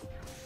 Let's go.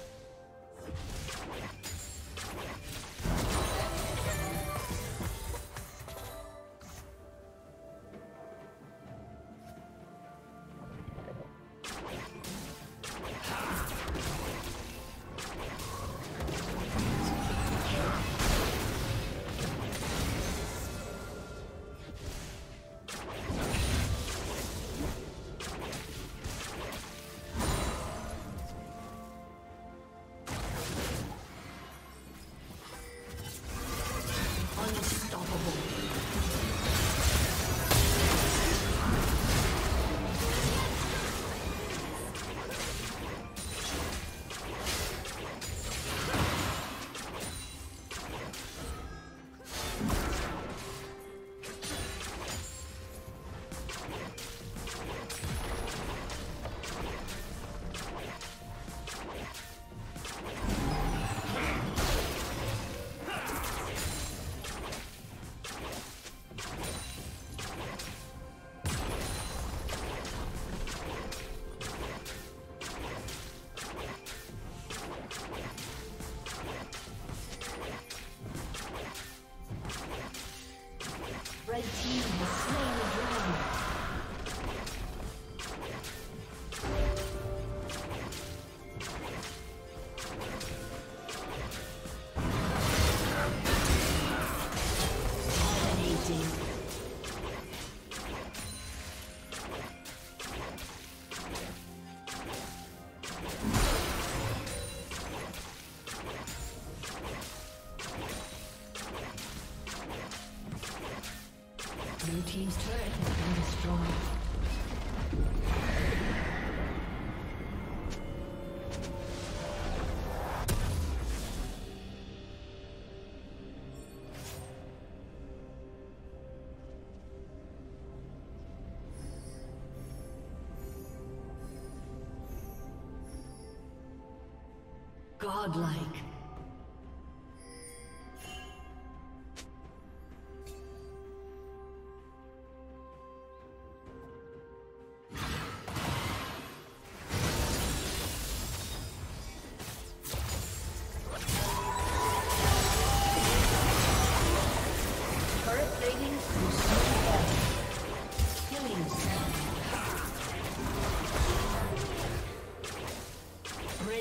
Godlike.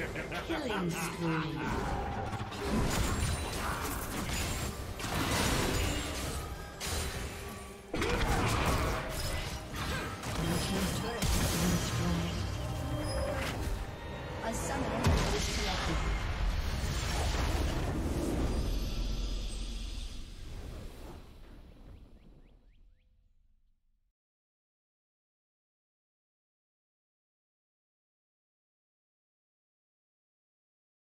Killing spree. A summoner